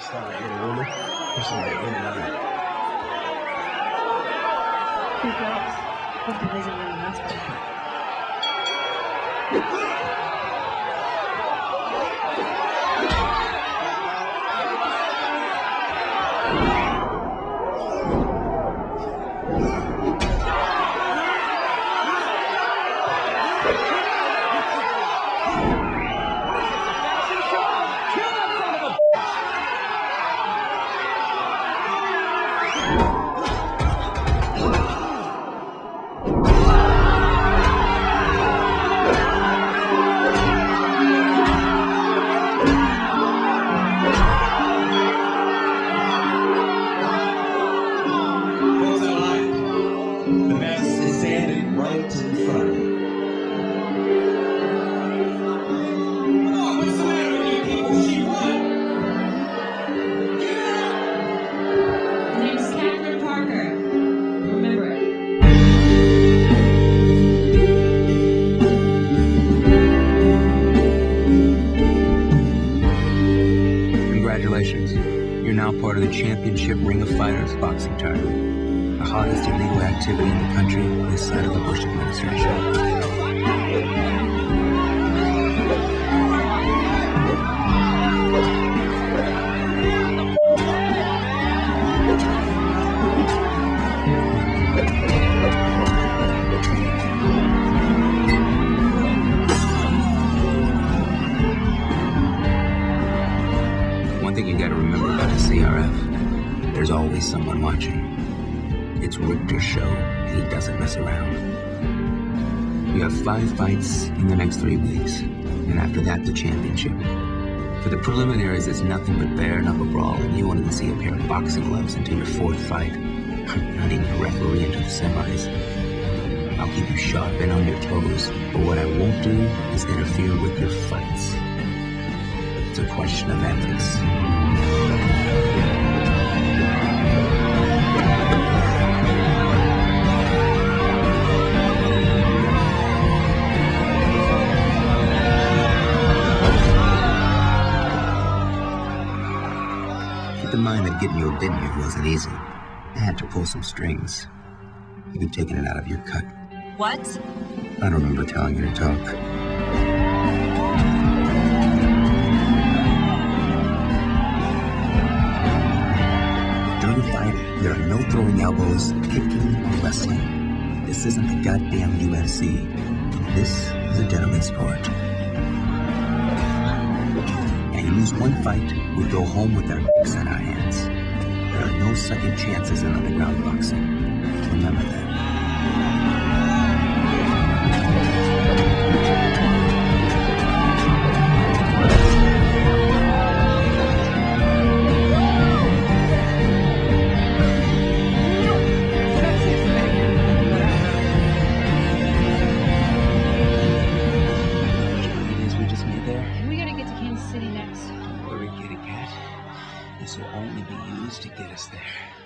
start with a woman, pushing it in and out. Two girls. Hope the visit really wants The part of the Championship Ring of Fighters boxing tournament. The hottest illegal activity in the country this side of the Bush administration. One thing you gotta remember about the CRF, there's always someone watching. It's Richter's show, and he doesn't mess around. You have five fights in the next three weeks, and after that, the championship. For the preliminaries, it's nothing but bare knuckle brawl, and you won't see a pair of boxing gloves until your fourth fight. Not even a referee until the semis. I'll keep you sharp and on your toes, but what I won't do is interfere with your fights. It's a question of ethics. Keep in mind that getting you a bid here wasn't easy. I had to pull some strings. Even taking it out of your cut. What? I don't remember telling you to talk. There are no throwing elbows, kicking, or wrestling. This isn't the goddamn UFC. This is a gentleman's sport. And you lose one fight, we go home with our dicks in our hands. There are no second chances in underground boxing. Remember that. This will only be used to get us there.